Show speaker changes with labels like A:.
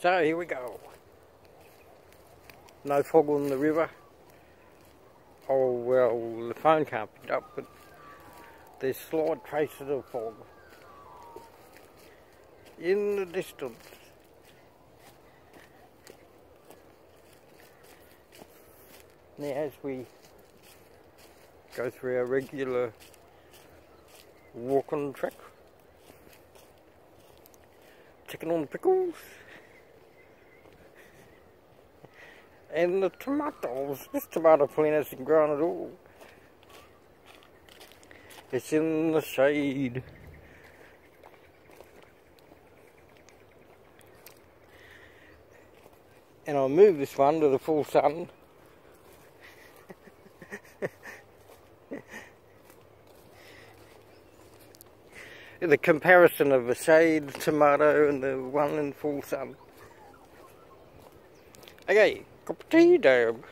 A: So here we go. No fog on the river. Oh well, the phone can't pick up, but there's slight traces of fog in the distance. Now as we go through our regular walk on track, checking on the pickles. And the tomatoes, this tomato plant hasn't grown at all. It's in the shade. And I'll move this one to the full sun. the comparison of the shade tomato and the one in full sun. Okay, cup of tea, Deb.